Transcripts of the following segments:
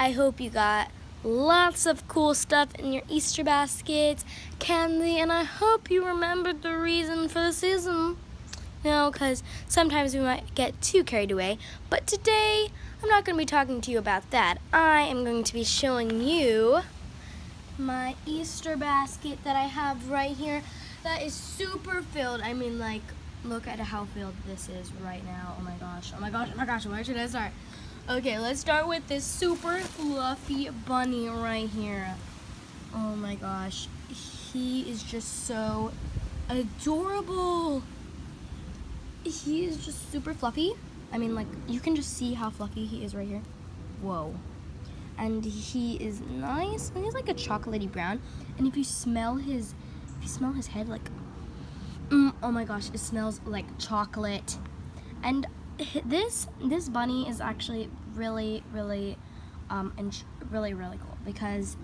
I hope you got lots of cool stuff in your Easter baskets, candy, and I hope you remembered the reason for the season. No, because sometimes we might get too carried away. But today, I'm not going to be talking to you about that. I am going to be showing you my Easter basket that I have right here that is super filled. I mean, like, look at how filled this is right now. Oh my gosh, oh my gosh, oh my gosh, where should I start? Okay, let's start with this super fluffy bunny right here. Oh my gosh, he is just so adorable. He is just super fluffy. I mean, like, you can just see how fluffy he is right here. Whoa. And he is nice, and he's like a chocolatey brown. And if you smell his, if you smell his head, like, mm, oh my gosh, it smells like chocolate. And this this bunny is actually really really um and really really cool because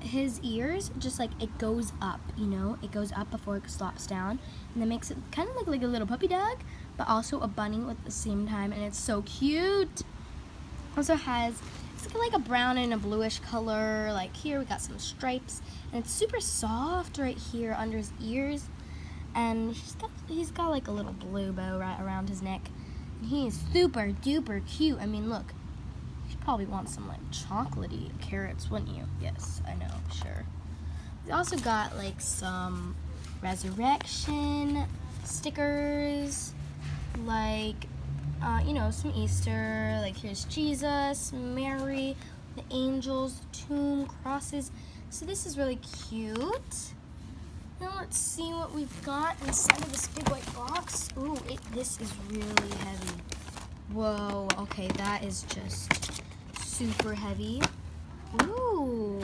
his ears just like it goes up you know? It goes up before it stops down and that makes it kind of look like a little puppy dog but also a bunny at the same time and it's so cute. Also has it's like a brown and a bluish color like here we got some stripes and it's super soft right here under his ears and he's got he's got like a little blue bow right around his neck he is super duper cute. I mean, look. You probably want some like chocolatey carrots, wouldn't you? Yes, I know, sure. We also got like some resurrection stickers, like, uh, you know, some Easter, like here's Jesus, Mary, the angels, tomb, crosses. So this is really cute. Now let's see what we've got inside of this big white box. Ooh, it, this is really heavy. Whoa, okay, that is just super heavy. Ooh,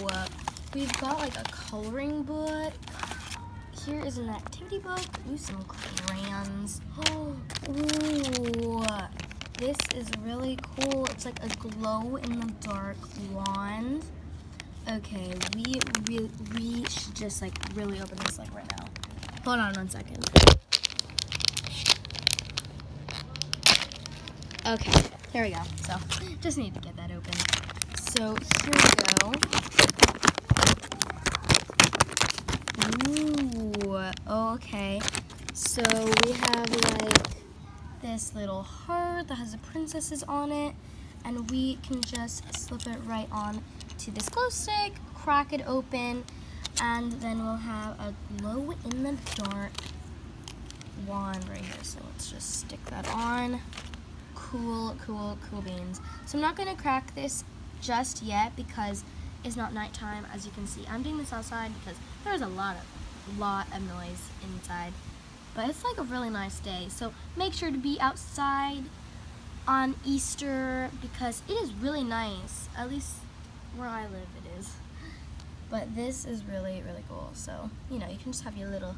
we've got like a coloring book. Here is an activity book. Ooh, some crayons. Ooh, this is really cool. It's like a glow in the dark wand. Okay, we, we, we should just like really open this like right now. Hold on one second. Okay, here we go. So, just need to get that open. So, here we go. Ooh, okay. So, we have like this little heart that has the princesses on it. And we can just slip it right on to this glow stick, crack it open, and then we'll have a glow in the dark wand right here. So let's just stick that on. Cool, cool, cool beans. So I'm not gonna crack this just yet because it's not nighttime as you can see. I'm doing this outside because there's a lot of, lot of noise inside. But it's like a really nice day. So make sure to be outside on Easter because it is really nice. At least where I live it is. But this is really, really cool. So, you know, you can just have your little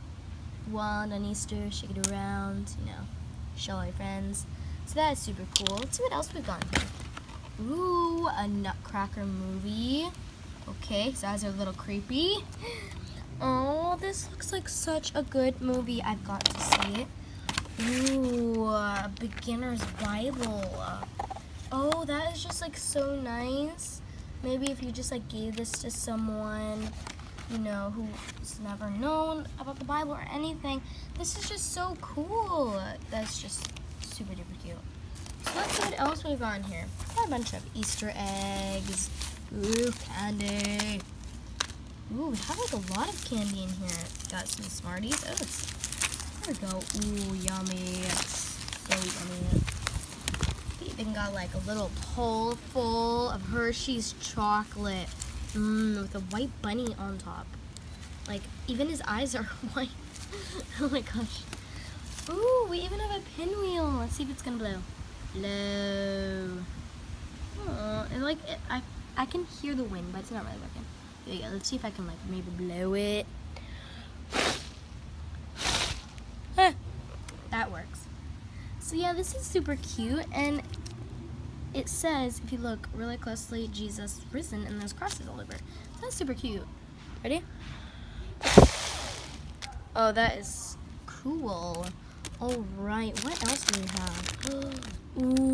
wand on Easter, shake it around, you know, show all your friends. So that is super cool. Let's see what else we've got. Ooh, a Nutcracker movie. Okay, so that's a little creepy. Oh, this looks like such a good movie. I've got to see it. Ooh, a beginner's Bible. Oh, that is just like so nice maybe if you just like gave this to someone you know who's never known about the bible or anything this is just so cool that's just super duper cute. So let's see what else we've got in here. Got a bunch of easter eggs ooh candy. Ooh we have like a lot of candy in here. Got some smarties. Oh there we go. Ooh yummy. So yummy. Even got like a little bowl full of Hershey's chocolate. Mm, with a white bunny on top. Like, even his eyes are white. oh my gosh. Ooh, we even have a pinwheel. See if it's gonna blow. Blow. Oh, like, it, I, I can hear the wind, but it's not really working. Here we go. Let's see if I can, like, maybe blow it. that works. So yeah, this is super cute, and it says, if you look really closely, Jesus risen and there's crosses all over. So that's super cute. Ready? Oh, that is cool. All right, what else do we have? ooh, ooh,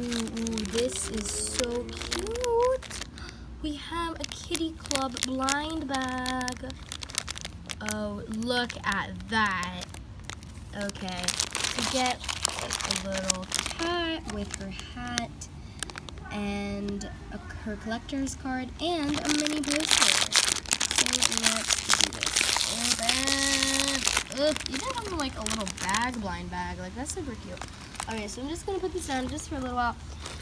ooh, this is so cute. we have a Kitty Club blind bag. Oh, look at that. Okay, to get a little cat with her hat and a, her collector's card and a mini poster. So let's do this. Open. You did have like a little bag, blind bag. Like that's super cute. Okay, so I'm just gonna put this down just for a little while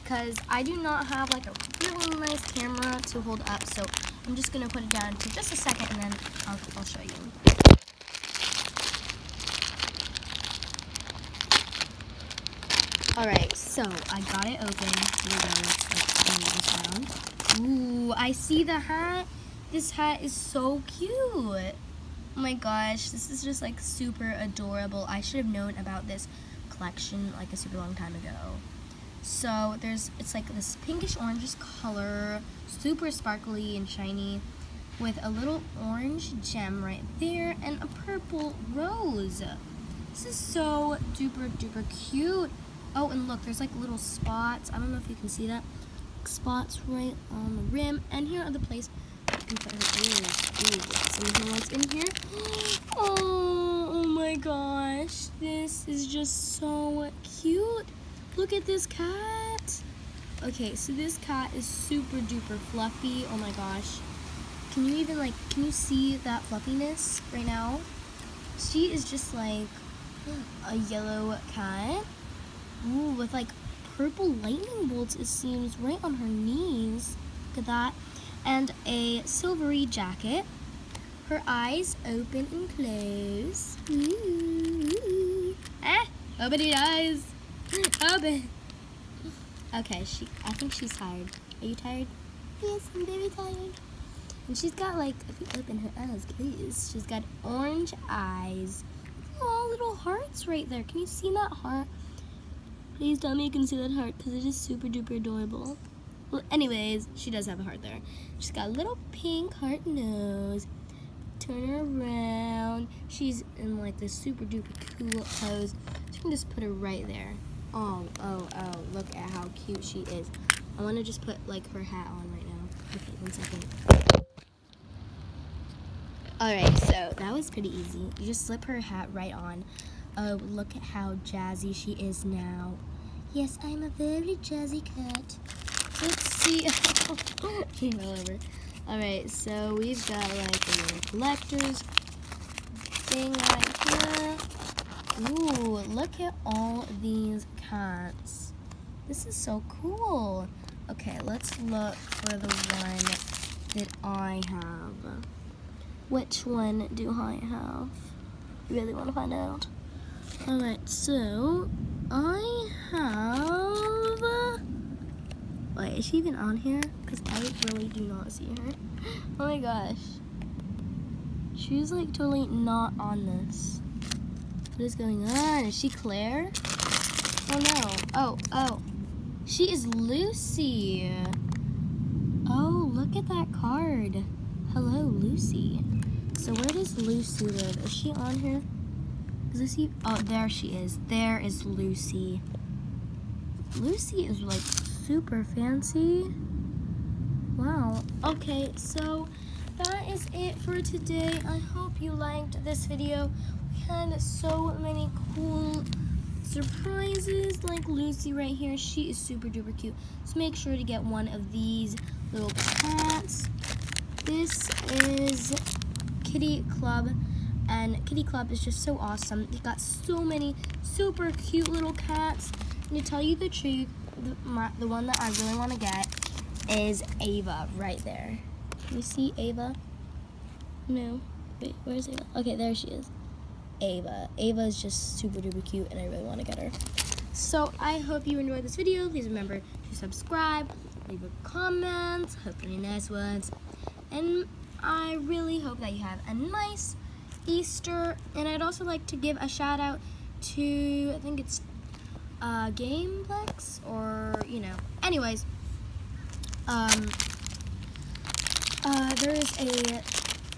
because I do not have like a really nice camera to hold up. So I'm just gonna put it down for just a second and then I'll, I'll show you. Alright, so I got it open. Here we go. Ooh, I see the hat. This hat is so cute. Oh my gosh, this is just like super adorable. I should have known about this collection like a super long time ago. So there's, it's like this pinkish orangish color, super sparkly and shiny with a little orange gem right there and a purple rose. This is so duper duper cute. Oh, and look, there's like little spots. I don't know if you can see that. Spots right on the rim. And here are the place in here? Oh, oh my gosh. This is just so cute. Look at this cat. Okay, so this cat is super duper fluffy. Oh my gosh. Can you even like, can you see that fluffiness right now? She is just like a yellow cat. Ooh, with like purple lightning bolts, it seems, right on her knees. Look at that. And a silvery jacket. Her eyes open and close. Ooh. Ah, open your eyes. Open. Okay, she. I think she's tired. Are you tired? Yes, I'm very tired. And she's got like, if you open her eyes, please. She's got orange eyes. Oh, little hearts right there. Can you see that heart? Please tell me you can see that heart because it is super duper adorable. Well, anyways, she does have a heart there. She's got a little pink heart nose. Turn her around. She's in like this super duper cool pose. So you can just put her right there. Oh, oh, oh, look at how cute she is. I want to just put like her hat on right now. Okay, one second. Alright, so that was pretty easy. You just slip her hat right on. Oh, look at how jazzy she is now. Yes, I'm a very jazzy cat. Let's see. Alright, so we've got like a little collector's thing right here. Ooh, look at all these cats. This is so cool. Okay, let's look for the one that I have. Which one do I have? You Really want to find out. Alright, so I have. Is she even on here? Because I really do not see her. Oh my gosh. She's like totally not on this. What is going on? Is she Claire? Oh no. Oh, oh. She is Lucy. Oh, look at that card. Hello, Lucy. So where does Lucy live? Is she on here? Is Lucy? Oh, there she is. There is Lucy. Lucy is like super fancy. Wow. Okay, so that is it for today. I hope you liked this video. We had so many cool surprises like Lucy right here. She is super duper cute. So make sure to get one of these little cats. This is Kitty Club and Kitty Club is just so awesome. They got so many super cute little cats. And to tell you the truth, the, my, the one that I really want to get is Ava right there. Can you see Ava? No. Wait, where's Ava? Okay, there she is. Ava. Ava is just super duper cute and I really want to get her. So I hope you enjoyed this video. Please remember to subscribe, leave a comment, hopefully nice ones. And I really hope that you have a nice Easter. And I'd also like to give a shout out to, I think it's uh, Gameplex or, you know. Anyways, um, uh, there is a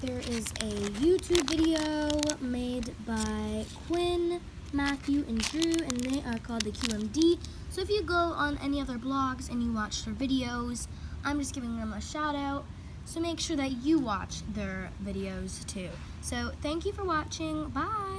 there is a YouTube video made by Quinn, Matthew, and Drew, and they are called the QMD. So if you go on any other blogs and you watch their videos, I'm just giving them a shout out. So make sure that you watch their videos too. So thank you for watching. Bye.